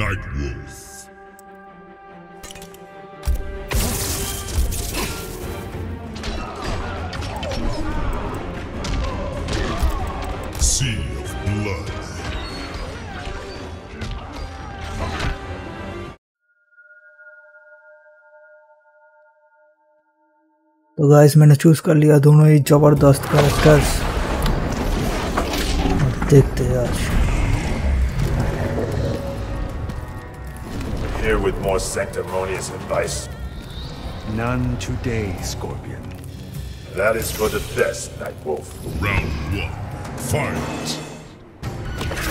Night Wolf. Sea of Blood. तो guys मैंने choose कर लिया दोनों ही ज़बरदस्त कैरेक्टर्स देखते हैं आज Here with more sanctimonious advice. None today, Scorpion. That is for the best, Night Wolf. Round one. Fight.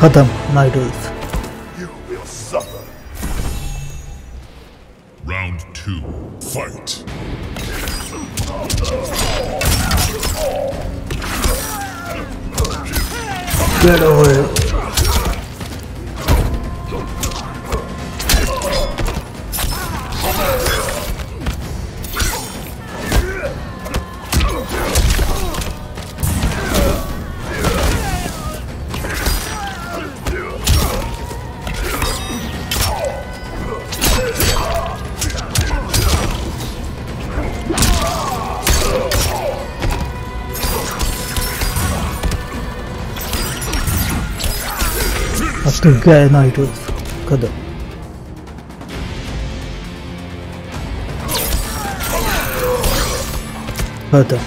Khadam Nidals. You will suffer. Round two, fight. Get away. Aslında gayet ayrı kadın. Kadın. Kadın.